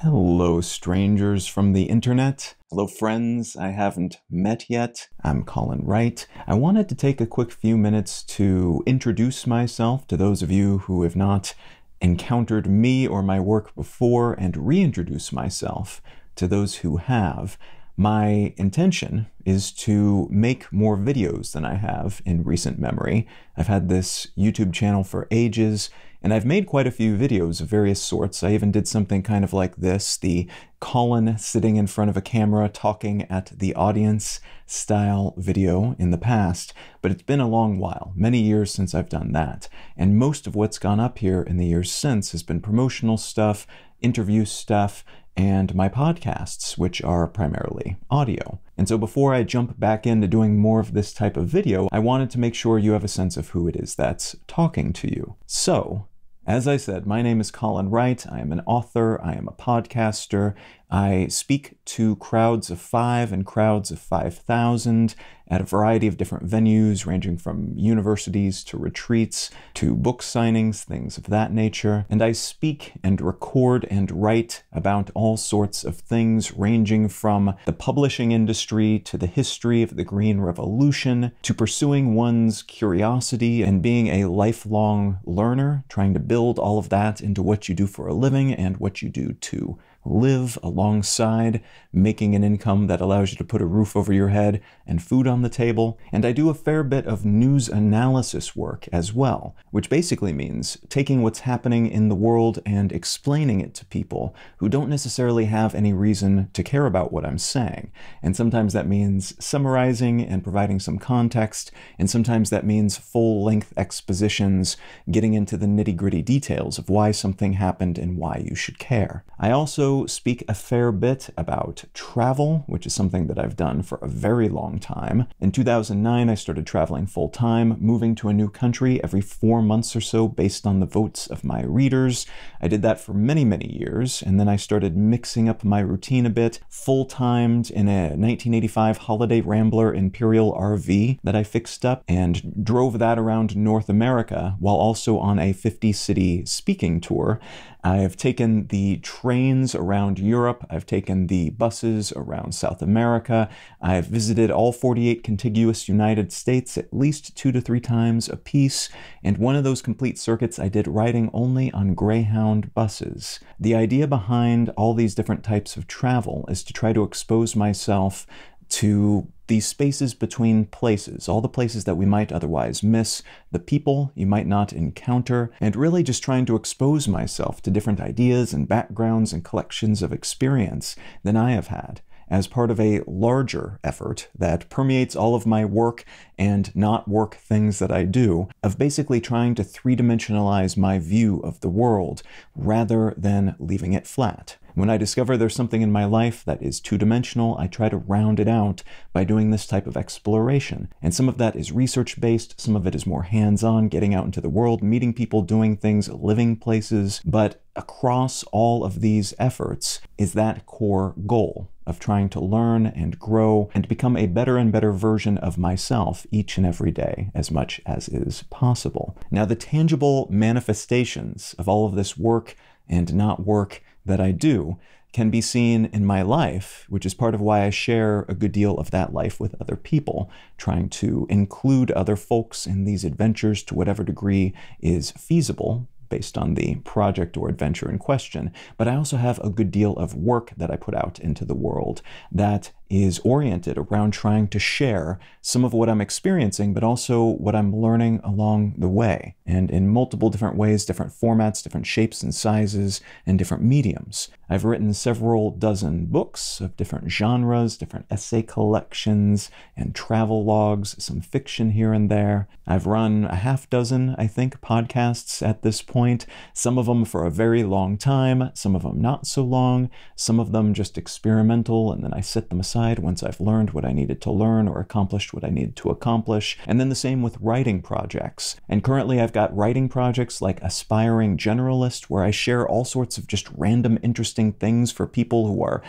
Hello, strangers from the internet. Hello, friends I haven't met yet. I'm Colin Wright. I wanted to take a quick few minutes to introduce myself to those of you who have not encountered me or my work before and reintroduce myself to those who have. My intention is to make more videos than I have in recent memory. I've had this YouTube channel for ages, and I've made quite a few videos of various sorts. I even did something kind of like this, the Colin sitting in front of a camera talking at the audience style video in the past, but it's been a long while, many years since I've done that. And most of what's gone up here in the years since has been promotional stuff, interview stuff, and my podcasts, which are primarily audio. And so before I jump back into doing more of this type of video, I wanted to make sure you have a sense of who it is that's talking to you. So, as I said, my name is Colin Wright. I am an author, I am a podcaster, I speak to crowds of five and crowds of 5,000 at a variety of different venues, ranging from universities to retreats to book signings, things of that nature. And I speak and record and write about all sorts of things, ranging from the publishing industry to the history of the Green Revolution to pursuing one's curiosity and being a lifelong learner, trying to build all of that into what you do for a living and what you do to live alongside making an income that allows you to put a roof over your head and food on the table. And I do a fair bit of news analysis work as well, which basically means taking what's happening in the world and explaining it to people who don't necessarily have any reason to care about what I'm saying. And sometimes that means summarizing and providing some context, and sometimes that means full length expositions, getting into the nitty gritty details of why something happened and why you should care. I also speak a fair bit about travel, which is something that I've done for a very long time. In 2009, I started traveling full time, moving to a new country every four months or so based on the votes of my readers. I did that for many, many years, and then I started mixing up my routine a bit, full timed in a 1985 Holiday Rambler Imperial RV that I fixed up and drove that around North America while also on a 50 city speaking tour. I have taken the trains around Europe. I've taken the buses around South America. I've visited all 48 contiguous United States at least two to three times a piece. And one of those complete circuits I did riding only on Greyhound buses. The idea behind all these different types of travel is to try to expose myself to these spaces between places, all the places that we might otherwise miss, the people you might not encounter, and really just trying to expose myself to different ideas and backgrounds and collections of experience than I have had as part of a larger effort that permeates all of my work and not work things that I do, of basically trying to three dimensionalize my view of the world rather than leaving it flat. When I discover there's something in my life that is two dimensional, I try to round it out by doing this type of exploration. And some of that is research based, some of it is more hands on, getting out into the world, meeting people, doing things, living places. But across all of these efforts is that core goal of trying to learn and grow and become a better and better version of myself each and every day as much as is possible. Now, the tangible manifestations of all of this work and not work that I do can be seen in my life, which is part of why I share a good deal of that life with other people, trying to include other folks in these adventures to whatever degree is feasible based on the project or adventure in question. But I also have a good deal of work that I put out into the world that is oriented around trying to share some of what I'm experiencing, but also what I'm learning along the way, and in multiple different ways, different formats, different shapes and sizes, and different mediums. I've written several dozen books of different genres, different essay collections, and travel logs, some fiction here and there. I've run a half dozen, I think, podcasts at this point, some of them for a very long time, some of them not so long, some of them just experimental, and then I set them aside once I've learned what I needed to learn or accomplished what I needed to accomplish. And then the same with writing projects. And currently I've got writing projects like Aspiring Generalist, where I share all sorts of just random interesting things for people who are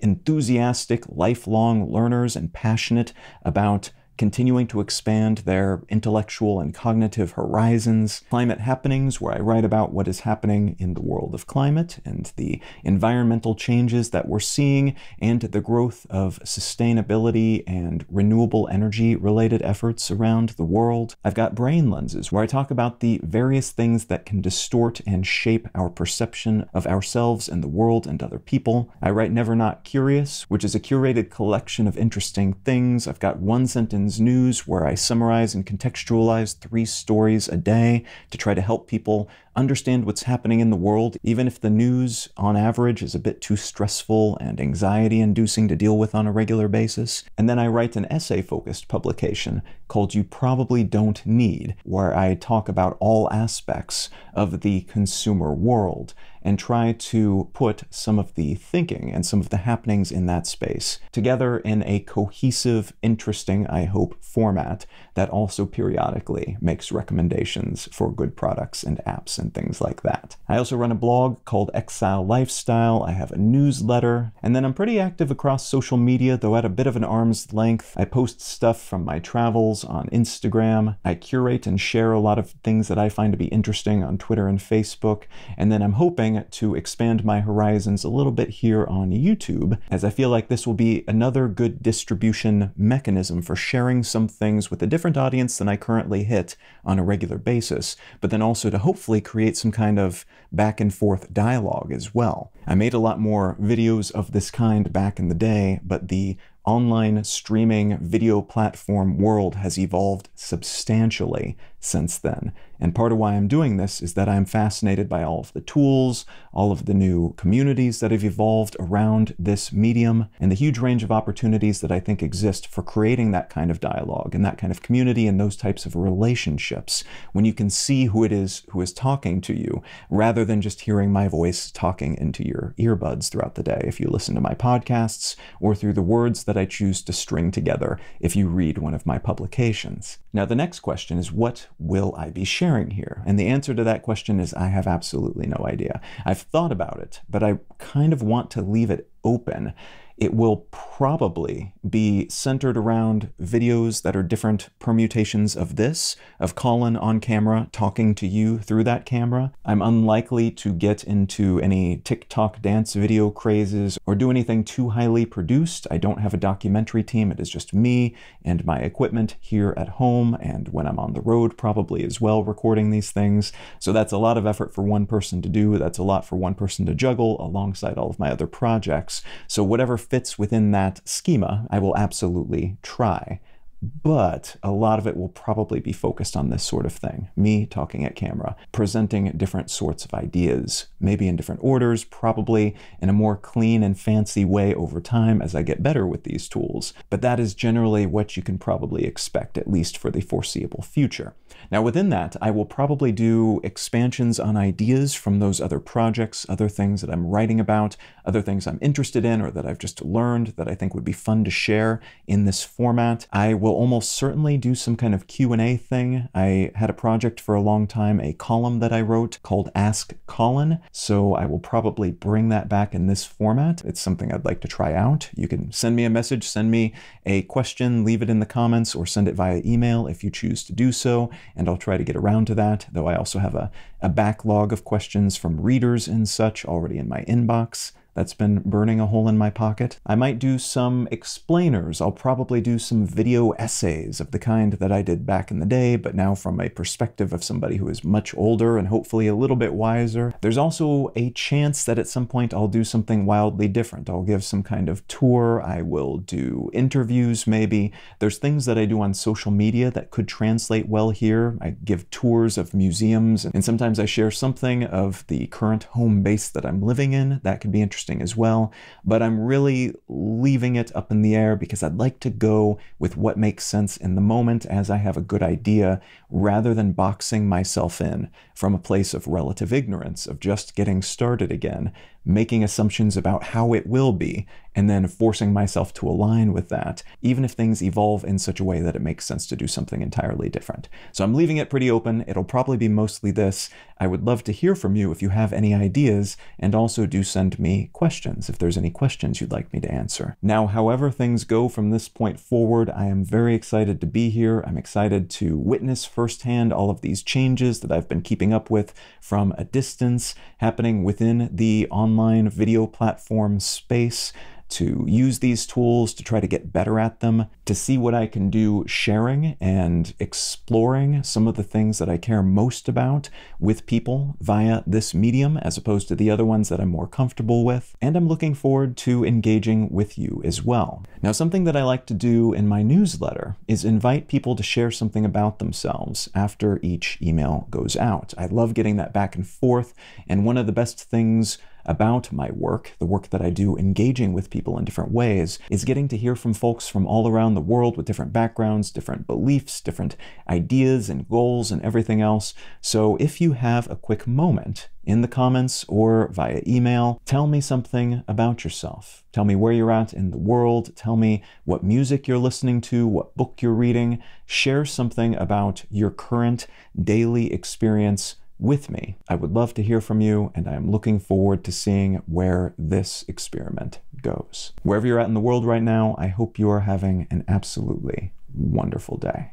enthusiastic, lifelong learners and passionate about continuing to expand their intellectual and cognitive horizons, climate happenings, where I write about what is happening in the world of climate and the environmental changes that we're seeing, and the growth of sustainability and renewable energy related efforts around the world. I've got brain lenses, where I talk about the various things that can distort and shape our perception of ourselves and the world and other people. I write Never Not Curious, which is a curated collection of interesting things. I've got One Sentence News, where I summarize and contextualize three stories a day to try to help people understand what's happening in the world, even if the news, on average, is a bit too stressful and anxiety inducing to deal with on a regular basis. And then I write an essay focused publication called You Probably Don't Need, where I talk about all aspects of the consumer world and try to put some of the thinking and some of the happenings in that space together in a cohesive, interesting, I hope, format that also periodically makes recommendations for good products and apps and things like that. I also run a blog called Exile Lifestyle. I have a newsletter, and then I'm pretty active across social media, though at a bit of an arm's length. I post stuff from my travels on Instagram. I curate and share a lot of things that I find to be interesting on Twitter and Facebook, and then I'm hoping to expand my horizons a little bit here on YouTube, as I feel like this will be another good distribution mechanism for sharing some things with a different audience than I currently hit on a regular basis, but then also to hopefully create some kind of back and forth dialogue as well. I made a lot more videos of this kind back in the day, but the online streaming video platform world has evolved substantially since then. And part of why I'm doing this is that I'm fascinated by all of the tools, all of the new communities that have evolved around this medium, and the huge range of opportunities that I think exist for creating that kind of dialogue and that kind of community and those types of relationships when you can see who it is who is talking to you rather than just hearing my voice talking into your earbuds throughout the day if you listen to my podcasts or through the words that I choose to string together if you read one of my publications. Now, the next question is what will I be sharing here? And the answer to that question is I have absolutely no idea. I've thought about it, but I kind of want to leave it open it will probably be centered around videos that are different permutations of this, of Colin on camera talking to you through that camera. I'm unlikely to get into any TikTok dance video crazes or do anything too highly produced. I don't have a documentary team. It is just me and my equipment here at home and when I'm on the road probably as well recording these things. So that's a lot of effort for one person to do. That's a lot for one person to juggle alongside all of my other projects. So whatever fits within that schema, I will absolutely try but a lot of it will probably be focused on this sort of thing me talking at camera, presenting different sorts of ideas, maybe in different orders, probably in a more clean and fancy way over time as I get better with these tools. But that is generally what you can probably expect, at least for the foreseeable future. Now, within that, I will probably do expansions on ideas from those other projects, other things that I'm writing about, other things I'm interested in or that I've just learned that I think would be fun to share in this format. I will almost certainly do some kind of Q&A thing. I had a project for a long time, a column that I wrote called Ask Colin, so I will probably bring that back in this format. It's something I'd like to try out. You can send me a message, send me a question, leave it in the comments, or send it via email if you choose to do so, and I'll try to get around to that, though I also have a, a backlog of questions from readers and such already in my inbox that's been burning a hole in my pocket. I might do some explainers. I'll probably do some video essays of the kind that I did back in the day, but now from a perspective of somebody who is much older and hopefully a little bit wiser. There's also a chance that at some point I'll do something wildly different. I'll give some kind of tour. I will do interviews maybe. There's things that I do on social media that could translate well here. I give tours of museums and sometimes I share something of the current home base that I'm living in. That could be interesting interesting as well, but I'm really leaving it up in the air because I'd like to go with what makes sense in the moment as I have a good idea rather than boxing myself in from a place of relative ignorance, of just getting started again making assumptions about how it will be, and then forcing myself to align with that, even if things evolve in such a way that it makes sense to do something entirely different. So I'm leaving it pretty open. It'll probably be mostly this. I would love to hear from you if you have any ideas, and also do send me questions if there's any questions you'd like me to answer. Now, however things go from this point forward, I am very excited to be here. I'm excited to witness firsthand all of these changes that I've been keeping up with from a distance happening within the online video platform space to use these tools to try to get better at them, to see what I can do sharing and exploring some of the things that I care most about with people via this medium as opposed to the other ones that I'm more comfortable with. And I'm looking forward to engaging with you as well. Now, something that I like to do in my newsletter is invite people to share something about themselves after each email goes out. I love getting that back and forth, and one of the best things about my work, the work that I do engaging with people in different ways, is getting to hear from folks from all around the world with different backgrounds, different beliefs, different ideas and goals and everything else. So if you have a quick moment in the comments or via email, tell me something about yourself. Tell me where you're at in the world. Tell me what music you're listening to, what book you're reading. Share something about your current daily experience with me. I would love to hear from you, and I am looking forward to seeing where this experiment goes. Wherever you're at in the world right now, I hope you are having an absolutely wonderful day.